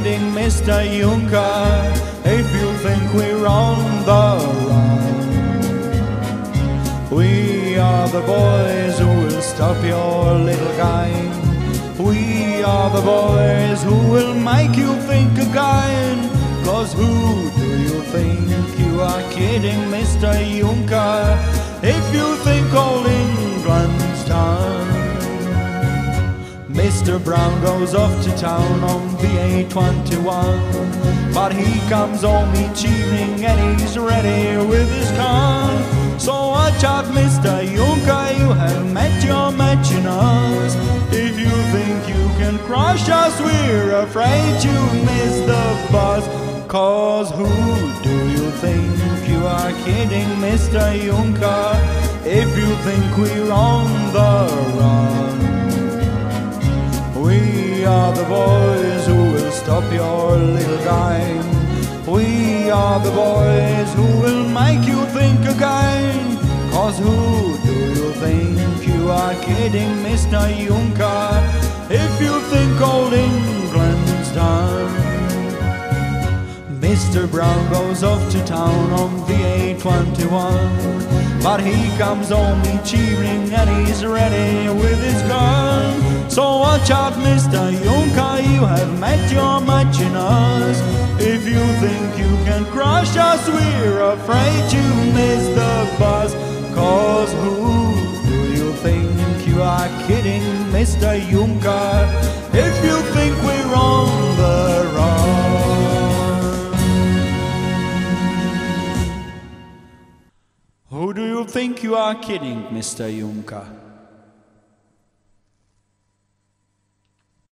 kidding, Mr. Juncker, if you think we're on the run. We are the boys who will stop your little game. We are the boys who will make you think again. Cause who do you think you are kidding, Mr. Juncker, if you think all England's done? Mr. Brown goes off to town on the A21, but he comes home each evening and he's ready with his gun. So watch out, Mr. Juncker, you have met your match in us. If you think you can crush us, we're afraid you miss the bus. Cause who do you think you are kidding, Mr. Juncker, if you think we're on the run? Stop your little game. We are the boys who will make you think again. Cause who do you think you are kidding, Mr. Juncker, if you think old England's done? Mr. Brown goes off to town on the A21, but he comes home each evening and he's ready out, Mr. Juncker, you have met your match in us. If you think you can crush us, we're afraid you missed the bus. Cause who do you think you are kidding, Mr. Juncker, if you think we're on the run? Who do you think you are kidding, Mr. Juncker?